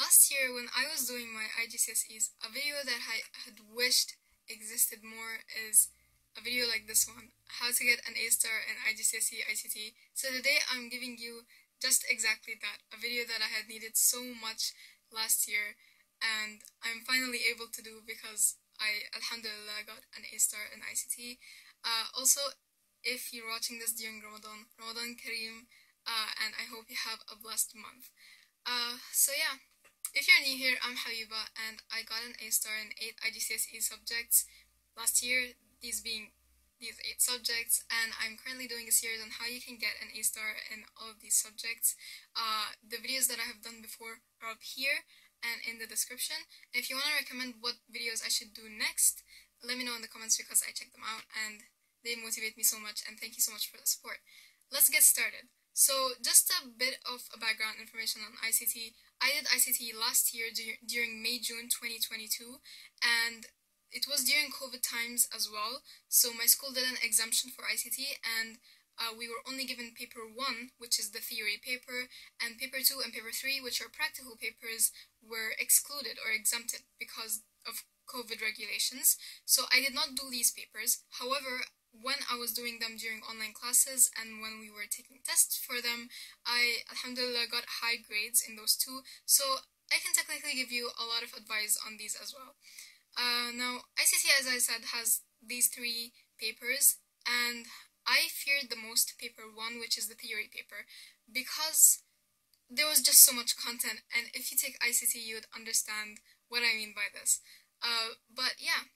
last year when I was doing my IGCSEs, a video that I had wished existed more is a video like this one, how to get an A star in IGCSE ICT. So today I'm giving you just exactly that, a video that I had needed so much last year and I'm finally able to do because I, alhamdulillah, got an A star in ICT. Uh, also, if you're watching this during Ramadan, Ramadan Kareem, uh, and I hope you have a blessed month. Uh, so yeah, if you're new here, I'm Habiba, and I got an A star in 8 IGCSE subjects last year, these being these 8 subjects, and I'm currently doing a series on how you can get an A star in all of these subjects. Uh, the videos that I have done before are up here and in the description. If you want to recommend what videos I should do next, let me know in the comments because I check them out and they motivate me so much, and thank you so much for the support. Let's get started. So, just a bit of background information on ICT. I did ICT last year during May June 2022, and it was during COVID times as well. So, my school did an exemption for ICT, and uh, we were only given paper 1, which is the theory paper, and paper 2 and paper 3, which are practical papers, were excluded or exempted because of COVID regulations. So I did not do these papers. However, when I was doing them during online classes and when we were taking tests for them, I alhamdulillah got high grades in those two. So I can technically give you a lot of advice on these as well. Uh, now, ICT, as I said, has these three papers, and I feared the most paper one, which is the theory paper, because there was just so much content, and if you take ICT, you would understand what I mean by this. Uh, but yeah,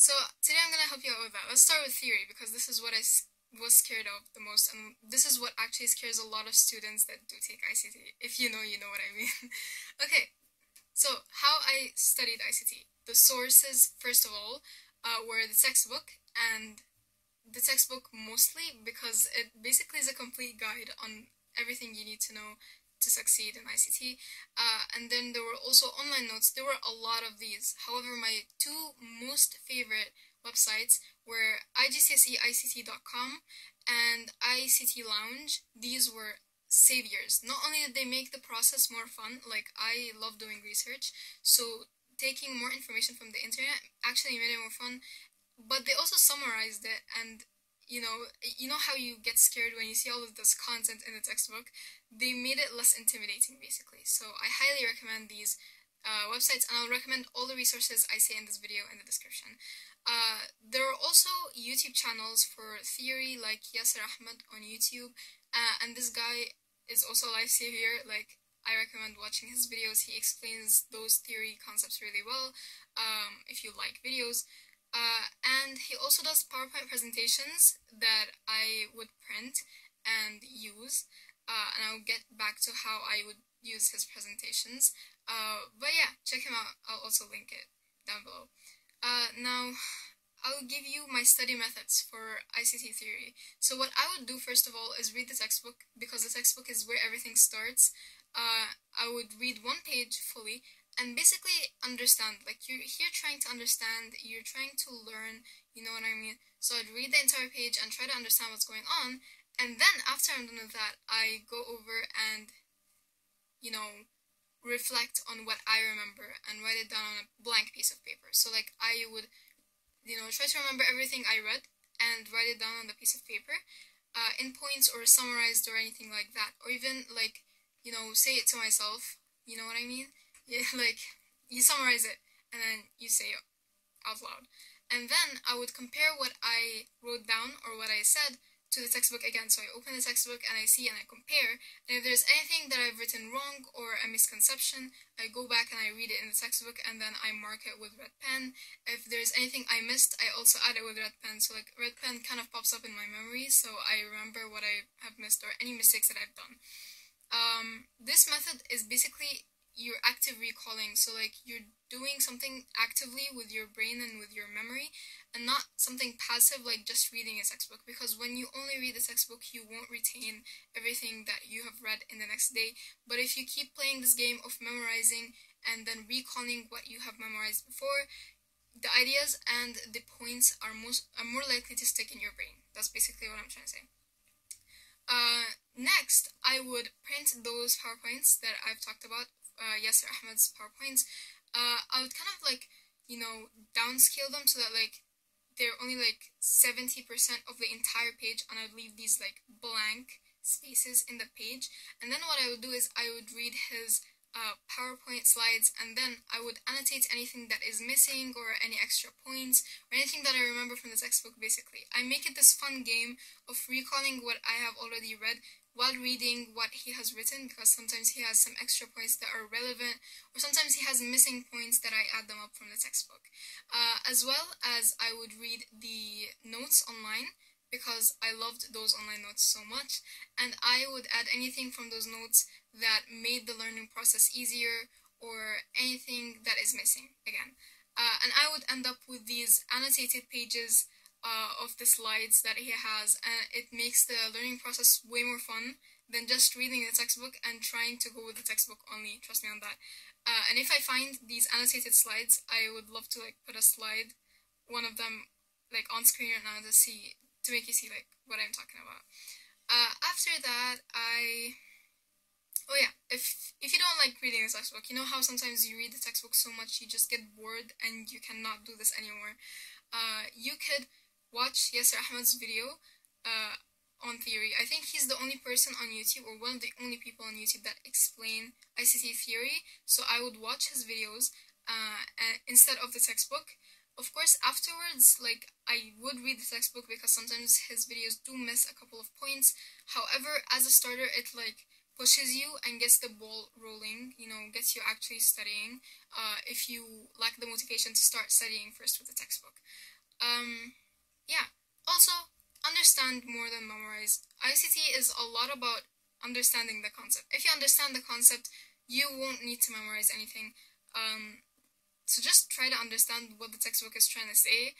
so today I'm gonna help you out with that. Let's start with theory because this is what I was scared of the most, and this is what actually scares a lot of students that do take ICT. If you know, you know what I mean. okay, so how I studied ICT. The sources, first of all, uh, were the textbook and the textbook mostly because it basically is a complete guide on everything you need to know to succeed in ICT. Uh, and then there were also online notes. There were a lot of these. However, my two most favorite websites were igcseict.com and ICT Lounge. These were saviors. Not only did they make the process more fun, like I love doing research, so taking more information from the internet actually made it more fun, but they also summarized it and you know, you know how you get scared when you see all of this content in the textbook. They made it less intimidating, basically. So I highly recommend these uh, websites, and I'll recommend all the resources I say in this video in the description. Uh, there are also YouTube channels for theory, like Yasser Ahmed on YouTube, uh, and this guy is also a lifesaver. Like I recommend watching his videos. He explains those theory concepts really well. Um, if you like videos. Uh, and he also does PowerPoint presentations that I would print and use. Uh, and I'll get back to how I would use his presentations. Uh, but yeah, check him out. I'll also link it down below. Uh, now, I'll give you my study methods for ICT theory. So what I would do first of all is read the textbook because the textbook is where everything starts. Uh, I would read one page fully and basically understand like you're here trying to understand you're trying to learn you know what i mean so i'd read the entire page and try to understand what's going on and then after i'm done with that i go over and you know reflect on what i remember and write it down on a blank piece of paper. So like i would you know try to remember everything i read and write it down on the piece of paper uh, in points or summarized or anything like that. Or even like you know say it to myself. You know what i mean? Yeah, like you summarize it and then you say it out loud. And then I would compare what I wrote down or what I said to the textbook again. So I open the textbook and I see and I compare. And if there's anything that I've written wrong or a misconception, I go back and I read it in the textbook and then I mark it with red pen. If there's anything I missed, I also add it with red pen. So like red pen kind of pops up in my memory so I remember what I have missed or any mistakes that I've done. Um, this method is basically you're active recalling so like you're doing something actively with your brain and with your memory and not something passive like just reading a textbook because when you only read the textbook you won't retain everything that you have read in the next day. But if you keep playing this game of memorizing and then recalling what you have memorized before the ideas and the points are most are more likely to stick in your brain. That's basically what i'm trying to say. Uh, next, I would print those PowerPoints that I've talked about, uh, Yasser Ahmed's PowerPoints. Uh, I would kind of like, you know, downscale them so that like they're only like 70% of the entire page and I'd leave these like blank spaces in the page. And then what I would do is I would read his uh, PowerPoint slides and then I would annotate anything that is missing or any extra points or anything that I remember from the textbook basically. I make it this fun game of recalling what I have already read while reading what he has written because sometimes he has some extra points that are relevant or sometimes he has missing points that I add them up from the textbook. Uh, as well as I would read the notes online because I loved those online notes so much and I would add anything from those notes that made the learning process easier or anything that is missing again. Uh, and I would end up with these annotated pages uh, of the slides that he has and it makes the learning process way more fun than just reading the textbook and trying to go with the textbook only, trust me on that. Uh, and if I find these annotated slides, I would love to like put a slide, one of them like on screen right now to see to make you see like what I'm talking about. Uh, after that, I oh yeah, if if you don't like reading the textbook, you know how sometimes you read the textbook so much you just get bored and you cannot do this anymore. Uh, you could watch Yasser Ahmed's video uh, on theory. I think he's the only person on YouTube or one of the only people on YouTube that explain ICT theory. So I would watch his videos uh, instead of the textbook of course, afterwards, like, I would read the textbook because sometimes his videos do miss a couple of points. However, as a starter, it, like, pushes you and gets the ball rolling, you know, gets you actually studying, uh, if you lack the motivation to start studying first with the textbook. Um, yeah. Also, understand more than memorize. ICT is a lot about understanding the concept. If you understand the concept, you won't need to memorize anything. Um, so just try to understand what the textbook is trying to say,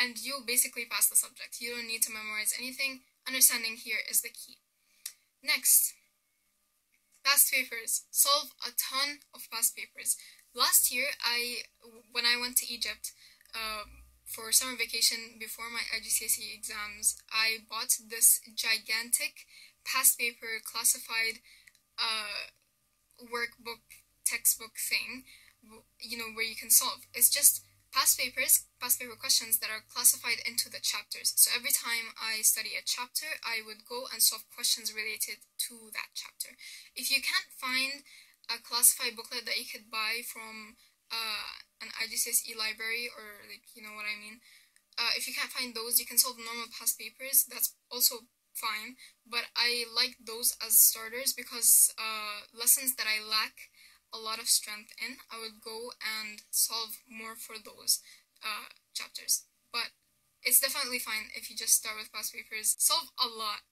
and you'll basically pass the subject. You don't need to memorize anything. Understanding here is the key. Next, past papers. Solve a ton of past papers. Last year, I when I went to Egypt um, for summer vacation before my IGCSE exams, I bought this gigantic past paper classified uh, workbook textbook thing you know, where you can solve. It's just past papers, past paper questions that are classified into the chapters. So every time I study a chapter, I would go and solve questions related to that chapter. If you can't find a classified booklet that you could buy from uh, an IGCSE library or like you know what I mean, uh, if you can't find those, you can solve normal past papers. That's also fine, but I like those as starters because uh, lessons that I lack a lot of strength in, I would go and solve more for those uh, chapters. But it's definitely fine if you just start with past papers. Solve a lot,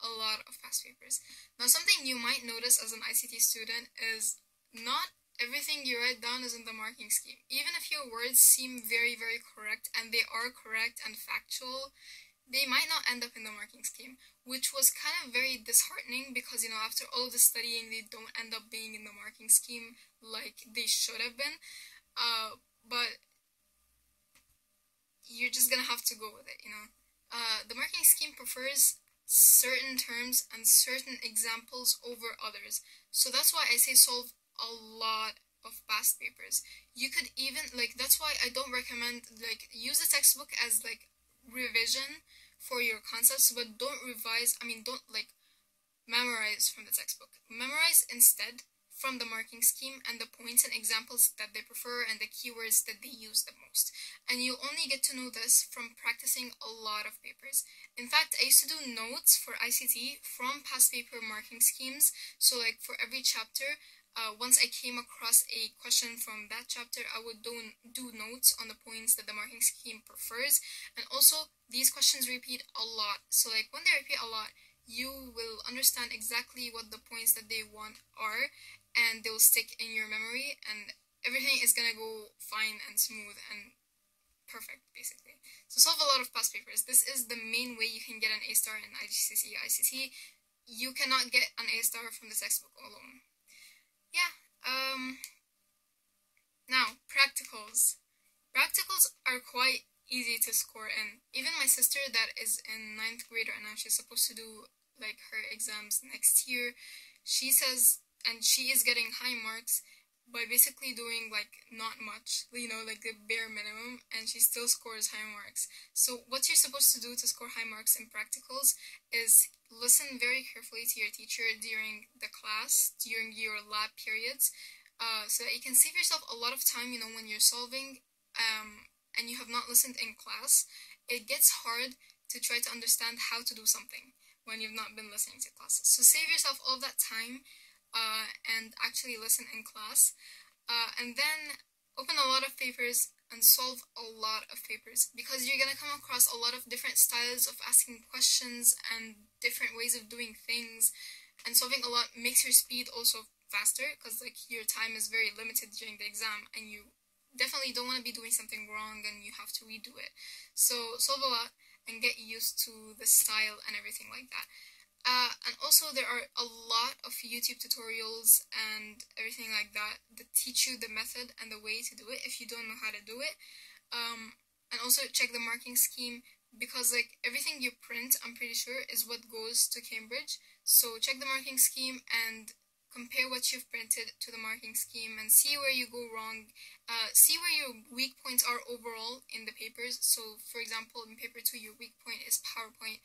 a lot of past papers. Now, something you might notice as an ICT student is not everything you write down is in the marking scheme. Even if your words seem very, very correct, and they are correct and factual, they might not end up in the marking scheme, which was kind of very disheartening because, you know, after all the studying, they don't end up being in the marking scheme like they should have been. Uh, but you're just gonna have to go with it, you know. Uh, the marking scheme prefers certain terms and certain examples over others. So that's why I say solve a lot of past papers. You could even, like, that's why I don't recommend, like, use the textbook as, like, revision for your concepts, but don't revise, I mean, don't like memorize from the textbook. Memorize instead from the marking scheme and the points and examples that they prefer and the keywords that they use the most. And you'll only get to know this from practicing a lot of papers. In fact, I used to do notes for ICT from past paper marking schemes. So like for every chapter, uh, once I came across a question from that chapter, I would do, do notes on the points that the marking scheme prefers. And also, these questions repeat a lot. So, like, when they repeat a lot, you will understand exactly what the points that they want are, and they'll stick in your memory, and everything is gonna go fine and smooth and perfect, basically. So, solve a lot of past papers. This is the main way you can get an A star in IGCSE ICT. You cannot get an A star from the textbook alone yeah, um, now, practicals. Practicals are quite easy to score in. Even my sister that is in ninth grade right now, she's supposed to do like her exams next year. She says, and she is getting high marks by basically doing like not much, you know, like the bare minimum, and she still scores high marks. So, what you're supposed to do to score high marks in practicals is listen very carefully to your teacher during the class, during your lab periods, uh, so that you can save yourself a lot of time, you know, when you're solving um, and you have not listened in class. It gets hard to try to understand how to do something when you've not been listening to classes. So, save yourself all that time uh, and actually listen in class. Uh, and then open a lot of papers and solve a lot of papers because you're to come across a lot of different styles of asking questions and different ways of doing things. And solving a lot makes your speed also faster because like your time is very limited during the exam and you definitely don't want to be doing something wrong and you have to redo it. So solve a lot and get used to the style and everything like that. Uh, and also, there are a lot of YouTube tutorials and everything like that that teach you the method and the way to do it if you don't know how to do it. Um, and also, check the marking scheme because, like, everything you print, I'm pretty sure, is what goes to Cambridge. So, check the marking scheme and compare what you've printed to the marking scheme and see where you go wrong. Uh, see where your weak points are overall in the papers. So, for example, in paper 2, your weak point is PowerPoint.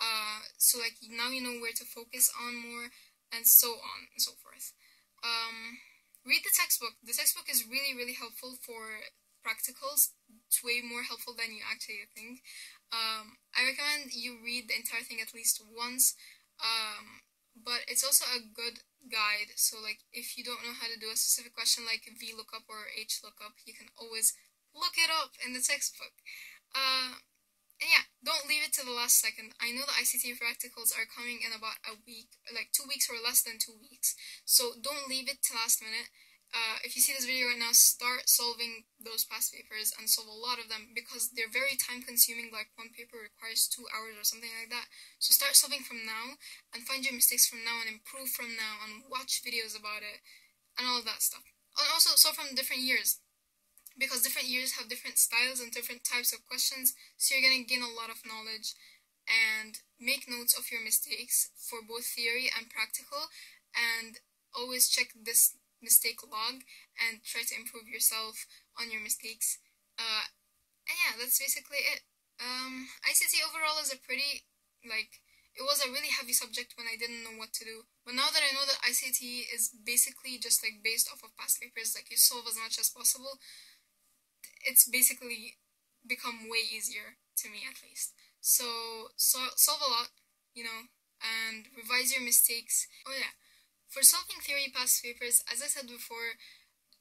Uh, so like now you know where to focus on more, and so on and so forth. Um, read the textbook. The textbook is really really helpful for practicals. It's way more helpful than you actually think. Um, I recommend you read the entire thing at least once. Um, but it's also a good guide. So like if you don't know how to do a specific question like v lookup or h lookup you can always look it up in the textbook. Uh, and yeah, don't leave it to the last second. I know the ICT practicals are coming in about a week, like two weeks or less than two weeks. So don't leave it to last minute. Uh, if you see this video right now, start solving those past papers and solve a lot of them because they're very time consuming. Like one paper requires two hours or something like that. So start solving from now and find your mistakes from now and improve from now and watch videos about it and all that stuff. And also solve from different years because different years have different styles and different types of questions, so you're going to gain a lot of knowledge and make notes of your mistakes for both theory and practical and always check this mistake log and try to improve yourself on your mistakes. Uh, and yeah, that's basically it. Um, ICT overall is a pretty, like, it was a really heavy subject when I didn't know what to do. But now that I know that ICT is basically just like based off of past papers, like you solve as much as possible, it's basically become way easier to me at least. So, so solve a lot, you know, and revise your mistakes. Oh yeah, for solving theory past papers, as I said before,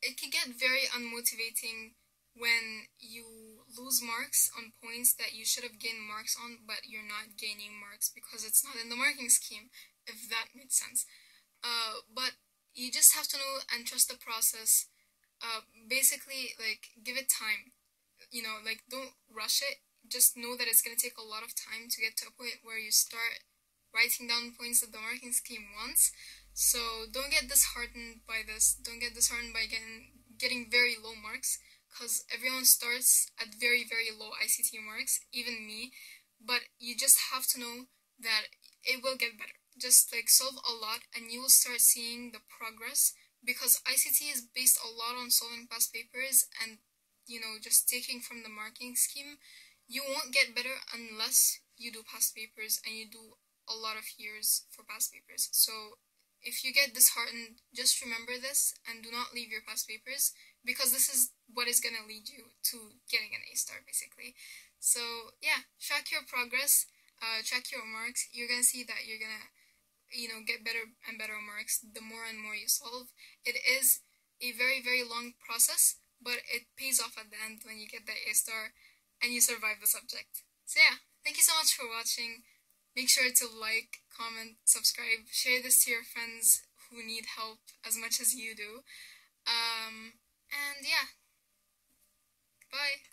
it can get very unmotivating when you lose marks on points that you should have gained marks on, but you're not gaining marks because it's not in the marking scheme, if that makes sense. Uh, but you just have to know and trust the process uh, basically like give it time. You know like don't rush it. Just know that it's going to take a lot of time to get to a point where you start writing down points that the marking scheme wants. So don't get disheartened by this. Don't get disheartened by getting getting very low marks because everyone starts at very very low ict marks even me. But you just have to know that it will get better. Just like solve a lot and you will start seeing the progress because ICT is based a lot on solving past papers and you know just taking from the marking scheme. You won't get better unless you do past papers and you do a lot of years for past papers. So if you get disheartened just remember this and do not leave your past papers because this is what is going to lead you to getting an A star basically. So yeah track your progress uh, track your marks. You're going to see that you're going to you know get better and better marks the more and more you solve. It is a very very long process but it pays off at the end when you get that A star and you survive the subject. So yeah thank you so much for watching. Make sure to like comment subscribe share this to your friends who need help as much as you do. Um and yeah. Bye